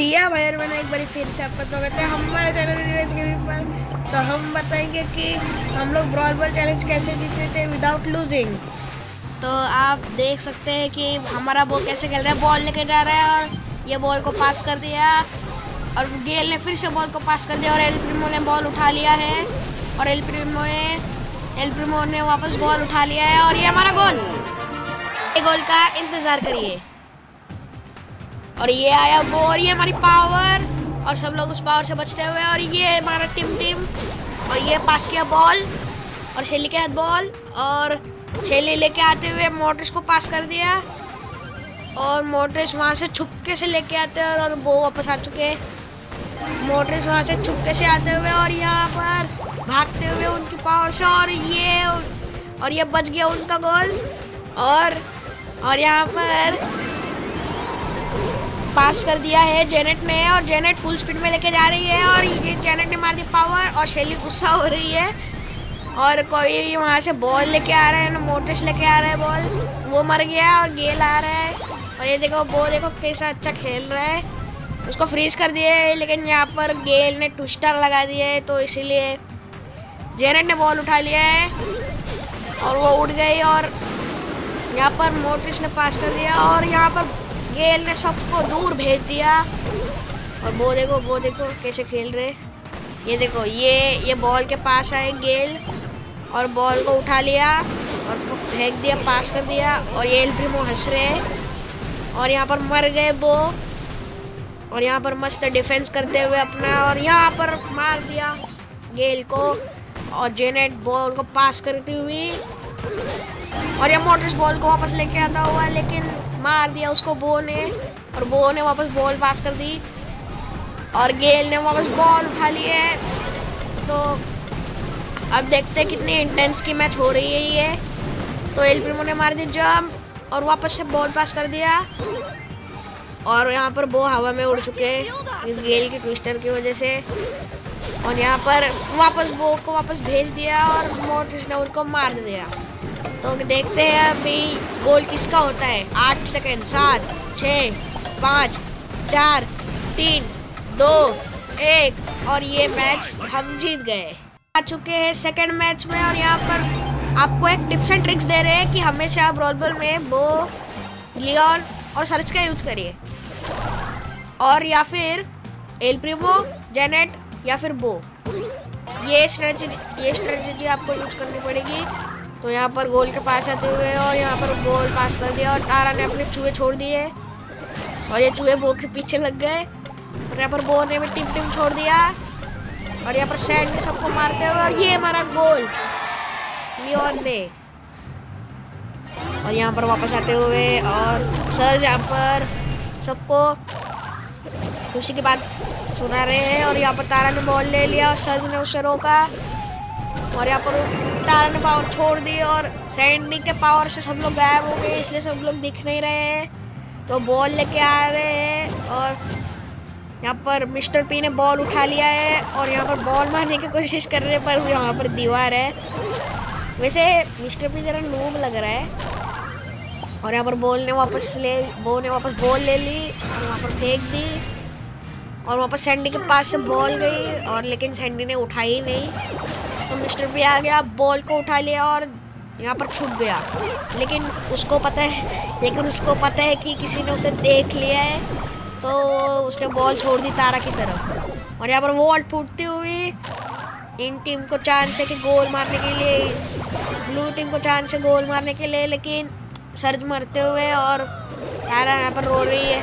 जिया भाई मैंने एक बार फिर से आपका स्वागत है हमारे चैनल गेमिंग पर तो हम बताएँगे कि हम लोग ब्रॉल बॉल चैलेंज कैसे जीते थे विदाउट लूजिंग तो आप देख सकते हैं कि हमारा बॉल कैसे खेल रहा है। बॉल लेके जा रहा है और ये बॉल को पास कर दिया। और गेल ने फिर से बॉल को पास कर दिया और एल प्रीमो ने बॉल उठा लिया है। और एल प्रीमो ने एल प्रीमो ने वापस बॉल उठा लिया है और ये हमारा गोल गोल का इंतज़ार करिए। और ये आया वो, और ये हमारी पावर और सब लोग उस पावर से बचते हुए, और ये हमारा टीम टीम और ये पास किया बॉल और शैली के हाथ बॉल और शैली लेके आते हुए मोटर्स को पास कर दिया। और मोटर्स वहाँ से छुपके से लेके आते हैं, और वो वापस आ चुके हैं। मोटर्स वहाँ से छुपके से आते हुए, और यहाँ पर भागते हुए उनकी पावर से, और ये और ये बच गया उनका गोल और और यहाँ पर पास कर दिया है जेनेट ने और जेनेट फुल स्पीड में लेके जा रही है और ये जेनेट ने मार दी पावर और शैली गुस्सा हो रही है। और कोई वहाँ से बॉल लेके आ रहा है, ना मोटर्स लेके आ रहा है बॉल वो मर गया और गेल आ रहा है। और ये देखो, वो देखो कैसा अच्छा खेल रहा है। उसको फ्रीज कर दिए लेकिन यहाँ पर गेल ने ट्विस्टर लगा दिए है तो इसीलिए जेनेट ने बॉल उठा लिया है। और वो उड़ गई और यहाँ पर मोटिस ने पास कर दिया और यहाँ पर गेल ने सबको दूर भेज दिया। और वो देखो वो देखो कैसे खेल रहे ये देखो, ये ये बॉल के पास आए गेल और बॉल को उठा लिया और फेंक दिया पास कर दिया और ये एल प्रीमो हंस रहे और यहाँ पर मर गए वो। और यहाँ पर मस्त डिफेंस करते हुए अपना और यहाँ पर मार दिया गेल को और जेनेट बॉल को पास करती हुई। और ये मोटर्स बॉल को वापस लेके आता हुआ, लेकिन मार दिया उसको बो ने। और बो ने वापस बॉल पास कर दी। और गेल ने वापस बॉल उठा ली है। तो अब देखते हैं कितनी इंटेंस की मैच हो रही है ये। तो एल प्रीमो ने मार दी जंप और वापस से बॉल पास कर दिया। और यहाँ पर बो हवा में उड़ चुके इस गेल के ट्विस्टर की वजह से। और यहाँ पर वापस बो को वापस भेज दिया और मोटिस ने उनको मार दिया। तो देखते हैं अभी गोल किसका होता है। आठ सेकेंड सात छ पाँच, चार, तीन, दो, एक, और ये मैच हम जीत गए। आ चुके हैं सेकेंड मैच में और यहाँ पर आपको एक एंड ट्रिक्स दे रहे हैं कि हमेशा आप रोलबल में बो लियोन और सर्च का यूज़ करिए। और या फिर एल प्रीमो जेनेट या फिर बो ये स्ट्रेटजी ये स्ट्रेटजी आपको यूज़ करनी पड़ेगी। तो यहाँ पर गोल के पास आते हुए और यहाँ पर गोल पास कर दिया और तारा ने अपने चूहे छोड़ दिए। और ये चूहे बो के पीछे लग गए। और यहाँ पर बो ने भी टिम टिम छोड़ दिया। और यहाँ पर सैंड ने सबको मारते हुए और ये हमारा गोल, लियोन ने। और यहाँ पर वापस आते हुए और सर यहाँ पर सबको खुशी की बात सुना रहे हैं और यहाँ पर तारा ने बॉल ले लिया और सर ने उसे रोका। और यहाँ पर तारा ने पावर छोड़ दी और सैंडी के पावर से सब लोग गायब हो गए, इसलिए सब लोग दिख नहीं रहे हैं। तो बॉल लेके आ रहे हैं और यहाँ पर मिस्टर पी ने बॉल उठा लिया है और यहाँ पर बॉल मारने की कोशिश कर रहे हैं, पर यहाँ पर दीवार है। वैसे मिस्टर पी जरा नूब लग रहा है। और यहाँ पर बॉल ने वापस ले, बॉल ने वापस बॉल ले ली और वहाँ पर फेंक दी। और वापस सैंडी के पास से बॉल गई और लेकिन सैंडी ने उठाई नहीं। तो मिस्टर भी आ गया, बॉल को उठा लिया और यहाँ पर छुप गया। लेकिन उसको पता है, लेकिन उसको पता है कि किसी ने उसे देख लिया है तो उसने बॉल छोड़ दी तारा की तरफ़। और यहाँ पर वॉल फूटती हुई, इन टीम को चांस है कि गोल मारने के लिए, ब्लू टीम को चांस है गोल मारने के लिए, लेकिन सर्ज मरते हुए और तारा यहाँ पर रो रही है।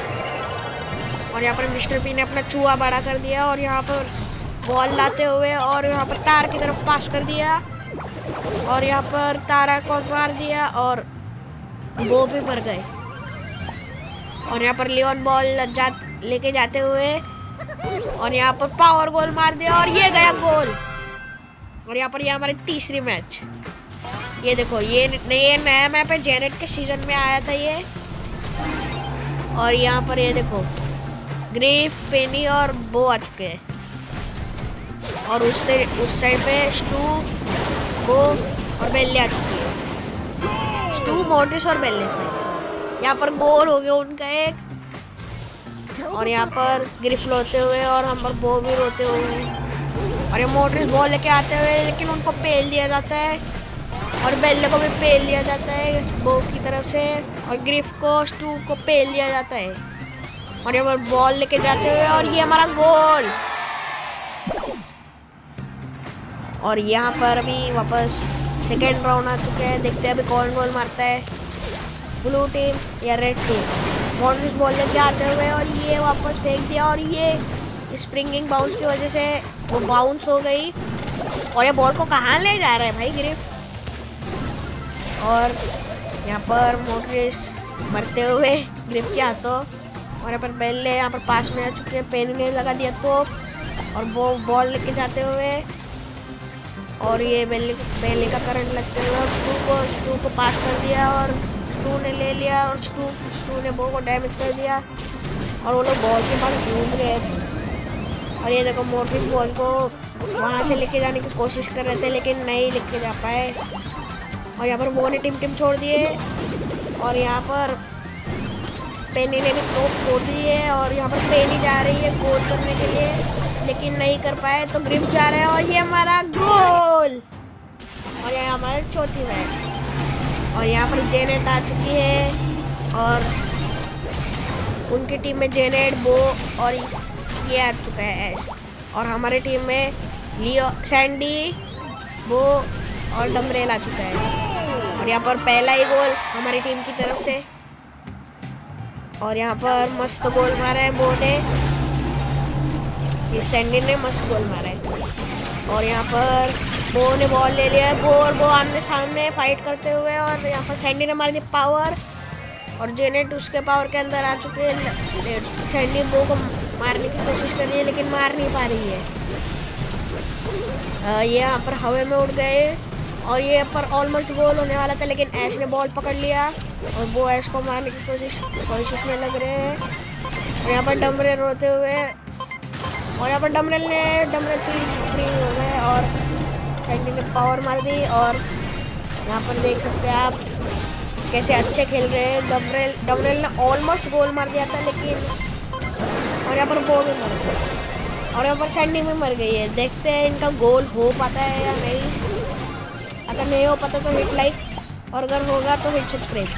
और यहाँ पर मिस्टर पी ने अपना चूहा बड़ा कर दिया और यहाँ पर बॉल लाते हुए और यहाँ पर तार की तरफ़ पास कर दिया। और यहाँ पर तारा को मार दिया और वो भी मर गए। और यहाँ पर लियोन बॉल जा लेके जाते हुए और यहाँ पर पावर गोल मार दिया और ये गया गोल और यहाँ पर ये हमारी तीसरी मैच ये देखो, ये ये नया मैप है जेनेट के सीज़न में आया था ये। और यहाँ पर ये देखो ग्रीफ पेनी और बो आ और उससे, उस साइड पे स्टू बो और बेल्ले आ चुकी है। स्टू मोटिस और बेल्ले यहाँ पर गोल हो गया उनका एक। और यहाँ पर ग्रिफ रोते हुए और हम पर बो भी रोते हुए। और ये मोटर बॉल लेके आते हुए, लेकिन उनको पेल दिया जाता है। और बेल्ले को भी पेल दिया जाता है बो की तरफ़ से। और ग्रिफ को स्टू को पेल दिया जाता है। और ये बॉल लेके जाते हुए, और ये हमारा गोल और यहाँ पर अभी वापस सेकेंड राउंड आ चुके हैं। देखते हैं अभी कौन गोल मारता है। ब्लू टीम या रेड टीम मॉडर्स बॉल लेके आते हुए और ये वापस फेंक दिया और ये स्प्रिंगिंग बाउंस की वजह से वो बाउंस हो गई। और ये बॉल को कहाँ ले जा रहा है भाई ग्रिफ और यहाँ पर मोटरिस मरते हुए ग्रिफ के हाथों। और यहाँ पर पहले यहाँ पर पास में आ चुके हैं। पेन ने लगा दिया तो। और वो बॉल लेके जाते हुए और ये बेली बेली का करंट लगते हुए स्टू को स्टू को पास कर दिया और स्टू ने ले लिया और स्टू स्टू ने बो को डैमेज कर दिया। और वो लोग बॉल के पास घूम गए और ये देखो मोटिव बॉल को वहाँ से लेके जाने की कोशिश कर रहे थे, लेकिन नहीं लेके जा पाए। और यहाँ पर वो ने टिम टिम छोड़ दिए। और यहाँ पर पेनी ने भी टोप छोड़ दी है। और यहाँ पर पेनी जा रही है गोल करने के लिए। लेकिन नहीं कर पाए तो ग्रिप जा रहे हैं और ये हमारा गोल। और ये हमारा चौथी मैच और यहाँ पर जेनेट आ चुकी है और उनकी टीम में जेनेट बो और ये आ चुका है ऐश और हमारी टीम में लियो सैंडी बो और डमरेल आ चुका है। और यहाँ पर पहला ही गोल हमारी टीम की तरफ़ से। और यहाँ पर मस्त गोल मारा है बो ने। ये सैंडी ने मस्त गोल मारा है। और यहाँ पर बो ने बॉल ले लिया है। बो और बो आमने सामने फाइट करते हुए और यहाँ पर सैंडी ने मार दी पावर और जेनेट उसके पावर के अंदर आ चुके हैं। सैंडी बो को मारने की कोशिश कर रही है, लेकिन मार नहीं पा रही है। ये यहाँ पर हवा में उड़ गए और ये पर ऑलमोस्ट गोल होने वाला था, लेकिन ऐश ने बॉल पकड़ लिया और वो ऐश को मारने की कोशिश कोशिश में लग रहे हैं। यहाँ पर डमरे रोते हुए और यहाँ पर डमरेल ने डमरेल फ्री फ्री हो गए और सेंटी ने पावर मार दी और यहाँ पर देख सकते हैं आप कैसे अच्छे खेल रहे हैं। डमरेल डमरेल ने ऑलमोस्ट गोल मार दिया था लेकिन और यहाँ पर वो भी मर गए। और यहाँ पर सैंडी भी मर गई है। देखते हैं इनका गोल हो पाता है या नहीं। अगर नहीं हो पाता तो हिट लाइक और अगर होगा तो हिट सब्सक्राइब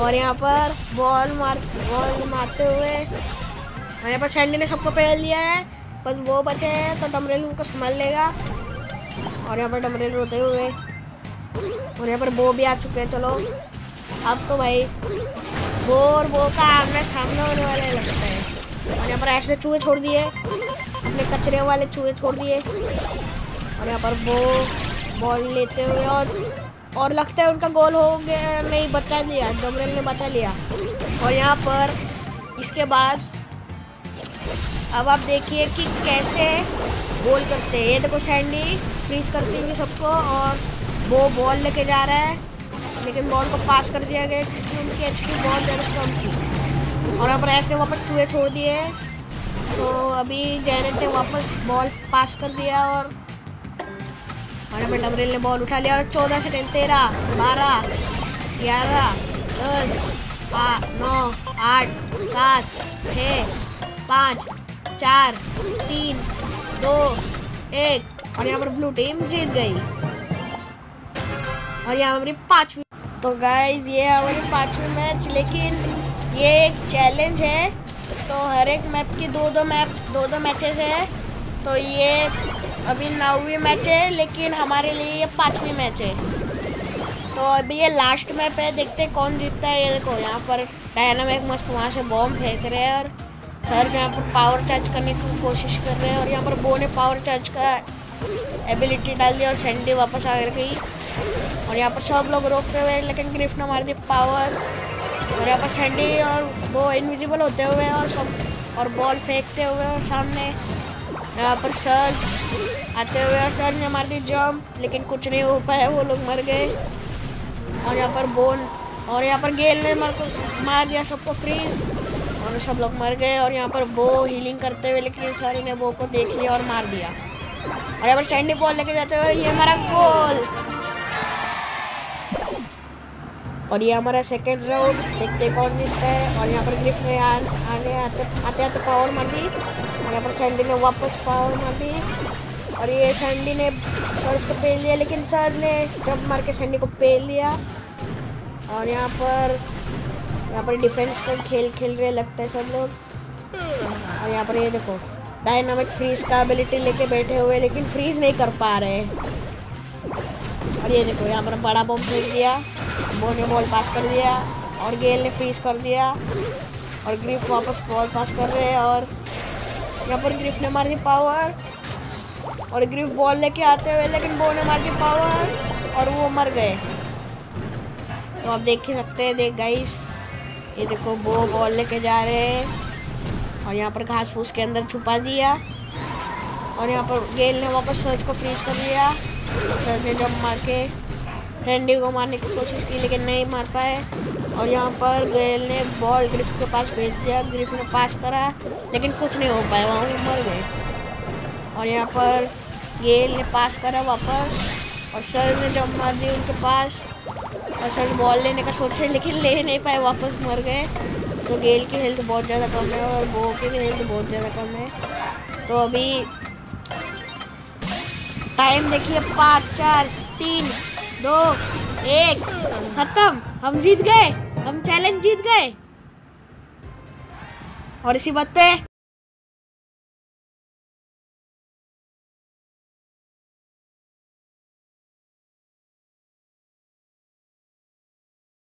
और यहाँ पर बॉल मार बॉल मारते हुए यहाँ पर सैंडी ने सबको पहल लिया है। बस वो बचे हैं तो डमरेल उनको संभाल लेगा। और यहाँ पर डमरेल रोते हुए। और यहाँ पर वो भी आ चुके हैं, चलो। अब तो भाई वो और वो का आमने सामने होने वाले लगता है। और यहाँ पर ऐश ने चूहे छोड़ दिए। अपने कचरे वाले चूहे छोड़ दिए। और यहाँ पर वो बॉल लेते हुए और और लगता है उनका गोल हो गया, नहीं, बचा लिया, डमरेल ने बचा लिया। और यहाँ पर इसके बाद अब आप देखिए कि कैसे गोल करते हैं। ये देखो सैंडी फ्रीज करती हुई सबको और वो बॉल लेके जा रहा है, लेकिन बॉल को पास कर दिया गया क्योंकि उनकी एच पी बहुत ज़्यादा कम थी। और यहाँ पर ने वापस चूहे छोड़ दिए तो अभी जैनेट ने वापस बॉल पास कर दिया और पर डबरेल ने बॉल उठा लिया और चौदह सेकेंड तेरह, बारह, ग्यारह, दस नौ, आठ, सात छ पाँच चार, तीन, दो, एक। और यहाँ पर ब्लू टीम जीत गई। और यहाँ हमारी पांचवी तो गाइज़ ये हमारी पांचवी मैच लेकिन ये एक चैलेंज है। तो हर एक मैप की दो दो मैप दो दो मैचेस है। तो ये अभी नौवीं मैच है, लेकिन हमारे लिए ये पांचवी मैच है। तो अभी ये लास्ट मैप है, देखते कौन जीतता है। ये देखो, यहाँ पर डायनामिक मस्त वहाँ से बॉम्ब फेंक रहे हैं और सर यहाँ पर पावर चार्ज करने की कोशिश कर रहे हैं और यहाँ पर बो ने पावर चार्ज का एबिलिटी डाल दी और सैंडी वापस आ गई। और यहाँ पर सब लोग रोकते हुए लेकिन ग्रिफ्ट ने मार दी पावर और यहाँ पर सैंडी और वो इनविजिबल होते हुए और सब, और बॉल फेंकते हुए और सामने यहाँ पर सर्ज आते हुए और सर ने मार दी जंप लेकिन कुछ नहीं हो पाया, वो लोग मर गए। और यहाँ पर बोन और यहाँ पर गेल ने मार मार दिया सबको फ्रीज और सब लोग मर गए और यहाँ पर वो हीलिंग करते हुए लेकिन सारी ने वो को देख लिया और मार दिया। और यहाँ पर सैंडी बॉल लेके जाते हुए ये हमारा गोल और ये हमारा सेकेंड राउंड देखते कौन जीतता है। और यहाँ पर ग्रिफ ने आ, आगे आते आते आते पावर मार दी और यहाँ पर सैंडी ने वापस पावर मार दी और ये सैंडी ने सर को पेल लिया लेकिन सर ने जब मार के सैंडी को पेल लिया और यहाँ पर यहाँ पर डिफेंस का खेल खेल रहे लगता है सब लोग। और यहाँ पर ये देखो डायनामिक फ्रीज का एबिलिटी लेके बैठे हुए लेकिन फ्रीज नहीं कर पा रहे और ये देखो, यहाँ पर बड़ा बम फेंक दिया बो ने बॉल पास कर दिया, और गेल ने फ्रीज कर दिया, और ग्रिफ वापस बॉल पास कर रहे हैं, और यहाँ पर ग्रिफ ने मार दी पावर और ग्रिफ बॉल लेके आते हुए, लेकिन बो ने मार दी पावर और वो मर गए। तो आप देख ही सकते हैं, देख गाइस ये देखो, वो बॉल लेके जा रहे हैं। और यहाँ पर घास फूस के अंदर छुपा दिया। और यहाँ पर गेल ने वापस सर्च को फ्रीज कर दिया। सर ने जब मार के सैंडी को मारने की कोशिश की, लेकिन नहीं मार पाए। और यहाँ पर गेल ने बॉल ग्रिफ के पास भेज दिया। ग्रिफ ने पास करा, लेकिन कुछ नहीं हो पाया, वहाँ मर गए। और यहाँ पर गेल ने पास करा वापस। और सर ने जब मार दी उनके पास। और सर बॉल लेने का सोचे लेकिन ले नहीं पाए, वापस मर गए। तो गेल की हेल्थ बहुत ज़्यादा कम है और बो की भी हेल्थ बहुत ज़्यादा कम है। तो अभी टाइम देखिए, पाँच, चार, तीन, दो, एक, खत्म। हम जीत गए, हम चैलेंज जीत गए। और इसी बात पे